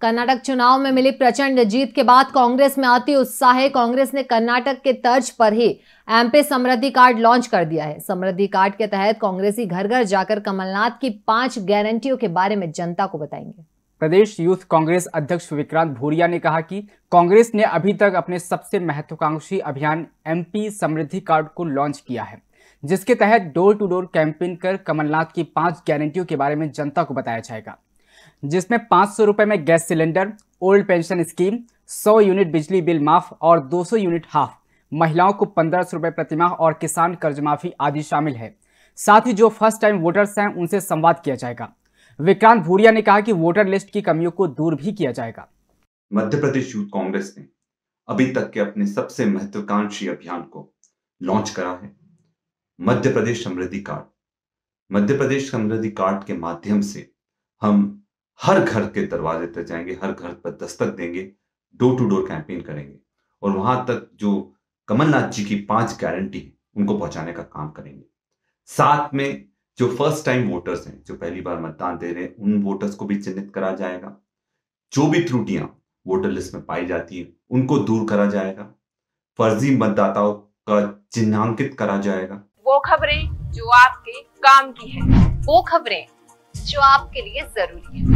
कर्नाटक चुनाव में मिली प्रचंड जीत के बाद कांग्रेस में आती उत्साह है कांग्रेस ने कर्नाटक के तर्ज पर ही एमपी समृद्धि कार्ड लॉन्च कर दिया है। समृद्धि कार्ड के तहत कांग्रेसी घर घर जाकर कमलनाथ की पाँच गारंटियों के बारे में जनता को बताएँगे। प्रदेश यूथ कांग्रेस अध्यक्ष विक्रांत भूरिया ने कहा कि कांग्रेस ने अभी तक अपने सबसे महत्वाकांक्षी अभियान एमपी समृद्धि कार्ड को लॉन्च किया है, जिसके तहत डोर टू डोर कैंपेन कर कमलनाथ की पाँच गारंटियों के बारे में जनता को बताया जाएगा। जिसमें पाँच सौ रुपये में gas cylinder, old pension scheme, सौ यूनिट बिजली बिल माफ़ और दो सौ यूनिट हाफ़। महिलाओं को पंद्रह सौ रुपये प्रतिमाह और किसान कर्ज माफ़ी आदि शामिल है। साथ ही जो फ़र्स्ट टाइम वोटर्स हैं, उनसे संवाद किया जाएगा। विक्रांत भूरिया ने कहा कि वोटर लिस्ट की कमियों को दूर भी किया जाएगा। मध्य प्रदेश यूथ कांग्रेस ने अभी तक के अपने सबसे महत्वाकांक्षी अभियान को लॉन्च करा है। मध्य प्रदेश समृद्धि कार्ड। मध्य प्रदेश समृद्धि कार्ड के माध्यम से हम हर घर के दरवाजे तक जाएँगे, हर घर पर दस्तक देंगे डोर टू डोर कैंपेन करेंगे और वहाँ तक जो कमलनाथ जी की पाँच गारंटी उनको पहुँचाने का काम करेंगे। साथ में जो फ़र्स्ट टाइम वोटर्स हैं, जो पहली बार मतदान दे रहे हैं, उन वोटर्स को भी चिन्हित करा जाएगा। जो भी त्रुटियाँ वोटर लिस्ट में पाई जाती हैं, उनको दूर करा जाएगा। फर्जी मतदाताओं का चिन्हांकित करा जाएगा। वो खबरें जो आपके काम की है, वो खबरें जो आपके लिए ज़रूरी है।